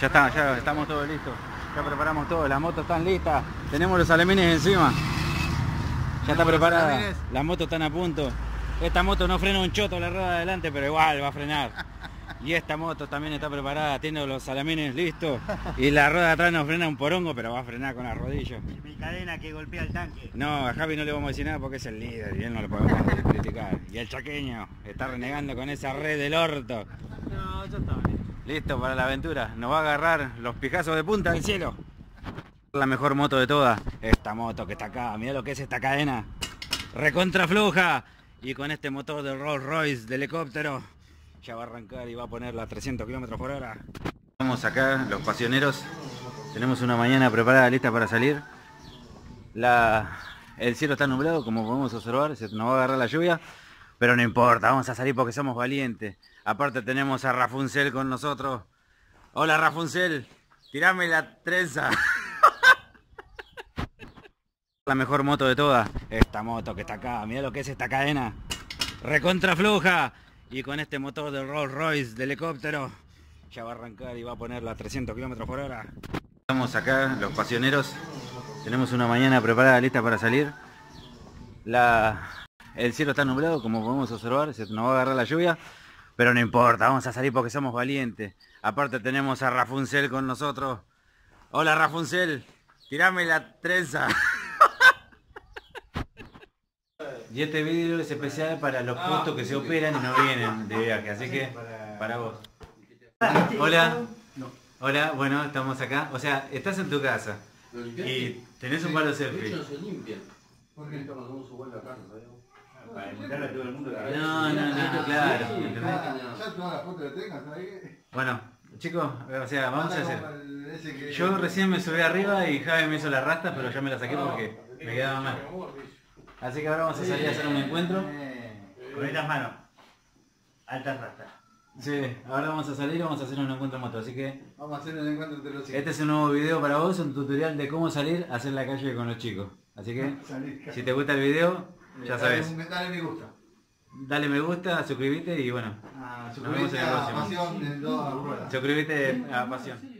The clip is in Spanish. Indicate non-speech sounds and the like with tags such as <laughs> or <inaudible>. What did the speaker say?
Ya está, ya estamos todos listos. Ya preparamos todo, las motos están listas. Tenemos los alemines encima. Ya está preparada. Las motos están a punto. Esta moto no frena un choto la rueda de adelante, pero igual va a frenar. Y esta moto también está preparada, tiene los salamines listos. Y la rueda de atrás no frena un porongo, pero va a frenar con las rodillas. Mi cadena que golpea el tanque. No, a Javi no le vamos a decir nada porque es el líder y él no lo podemos criticar. Y el chaqueño está renegando con esa red del orto. No, ya está. Listo para la aventura. Nos va a agarrar los pijazos de punta del cielo. La mejor moto de todas. Esta moto que está acá. Mira lo que es esta cadena. Recontra floja. Y con este motor de Rolls Royce de helicóptero. Ya va a arrancar y va a ponerla a 300 kilómetros por hora. Estamos acá, los pasioneros. Tenemos una mañana preparada, lista para salir. La... El cielo está nublado, como podemos observar. Se nos va a agarrar la lluvia. Pero no importa, vamos a salir porque somos valientes. Aparte tenemos a Rafuncel con nosotros. Hola Rafuncel, tirame la trenza. <laughs> la mejor moto de todas. Esta moto que está acá, mira lo que es esta cadena. Recontra floja. Y con este motor de Rolls Royce de helicóptero. Ya va a arrancar y va a ponerla a 300 kilómetros por hora. Estamos acá, los pasioneros. Tenemos una mañana preparada, lista para salir. La... El cielo está nublado, como podemos observar. Se nos va a agarrar la lluvia. Pero no importa, vamos a salir porque somos valientes. Aparte tenemos a Rafuncel con nosotros. Hola Rafuncel, tirame la trenza. <laughs> y este vídeo es especial para los puestos que se operan y no vienen de viaje, así que para vos. Hola. Hola, bueno, estamos acá. O sea, estás en tu casa y tenés un palo selfie. se limpia. No, no, no, claro. ¿entendés? Ya todas las fotos que tengas ahí. Bueno, chicos, o sea, vamos a hacer... Yo recién me subí arriba y Javi me hizo la rasta, pero ya me la saqué porque me quedaba mal. Así que ahora vamos a salir a hacer un encuentro. Con estas manos. Altas rastas. Sí, ahora vamos a salir y vamos a hacer un encuentro en moto. Así que Vamos a hacer el encuentro entre los chicos. este es un nuevo video para vos, un tutorial de cómo salir a hacer la calle con los chicos. Así que si te gusta el video, ya sabes. Dale, dale me gusta. Dale me gusta, suscríbete y bueno, Ah, suscríbete a. Pasión en suscríbete a Pasión.